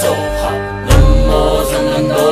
说好。冷漠怎能够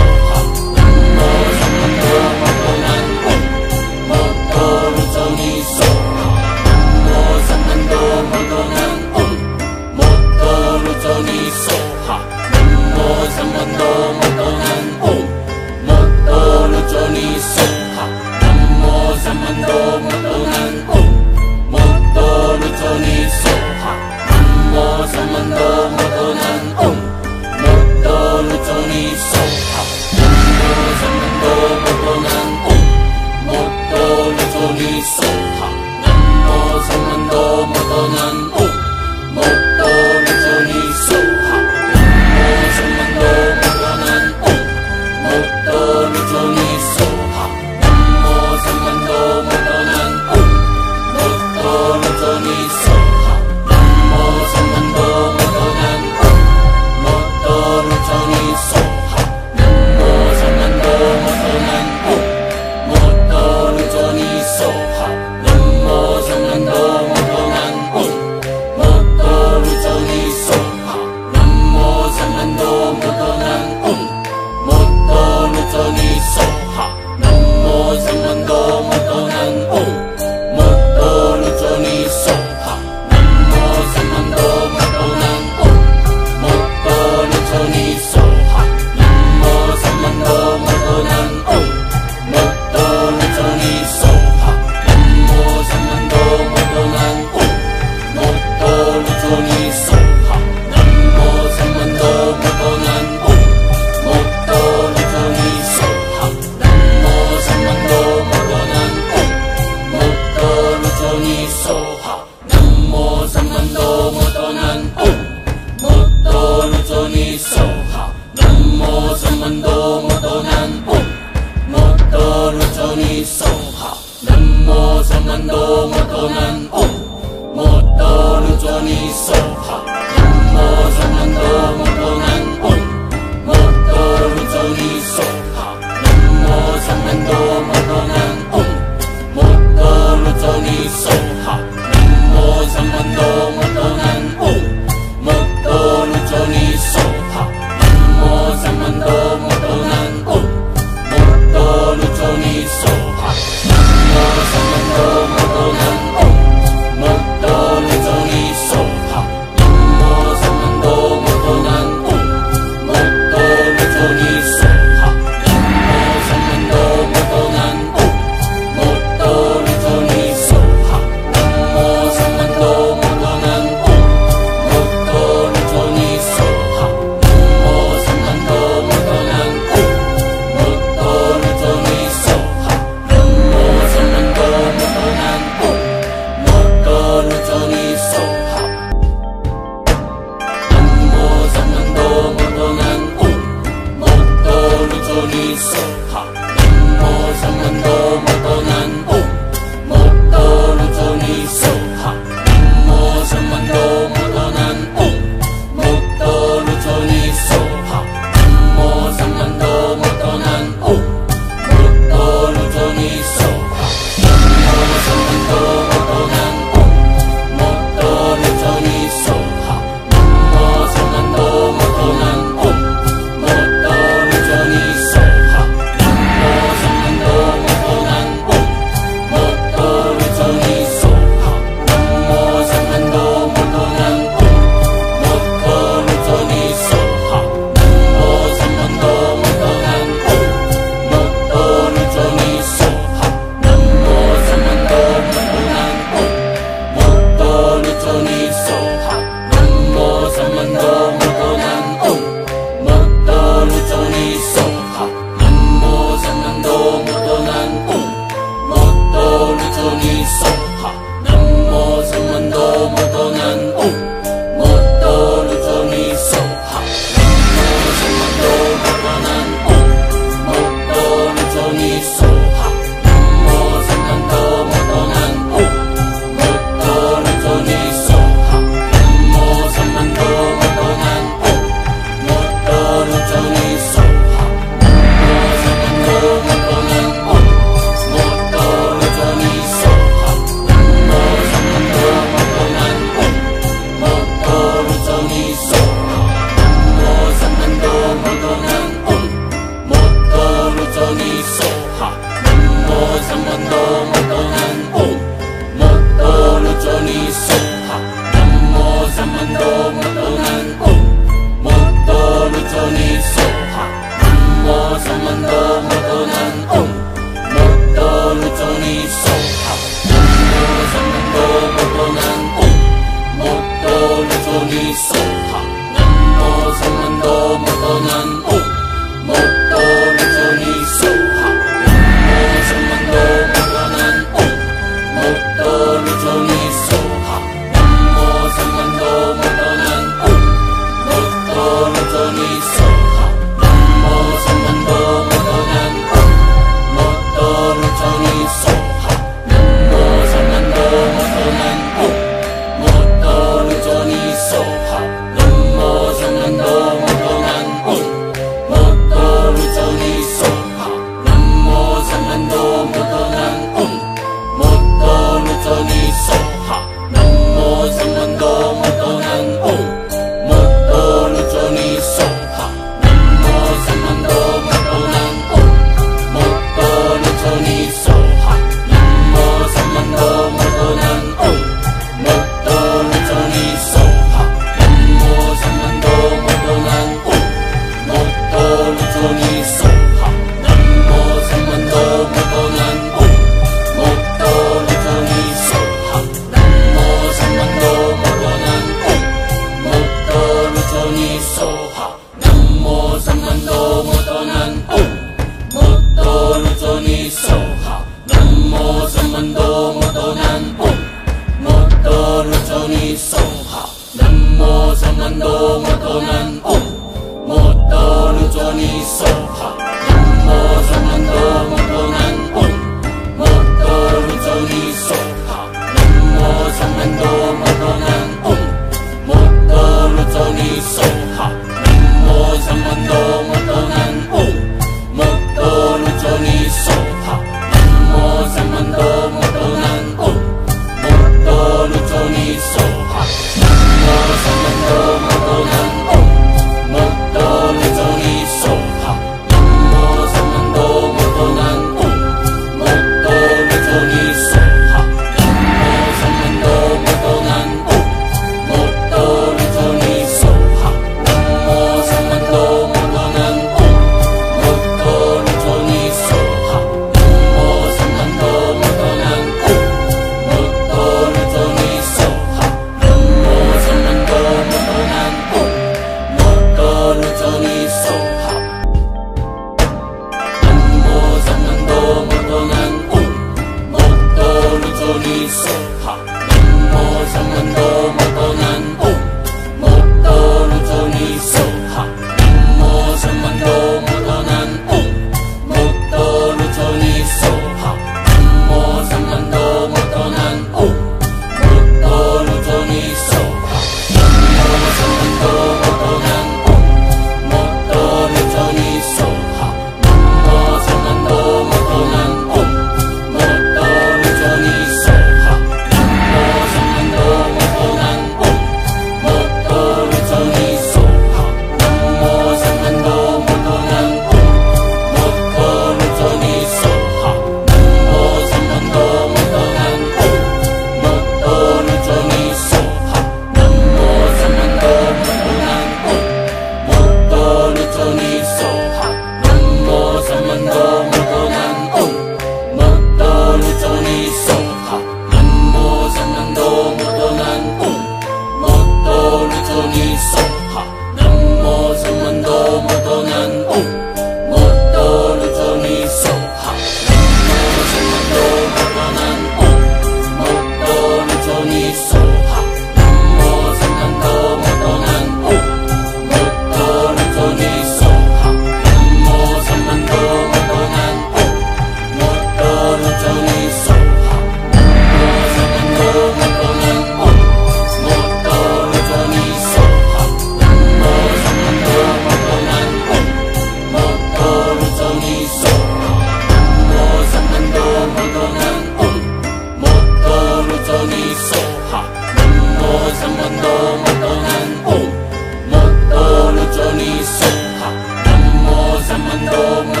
mandou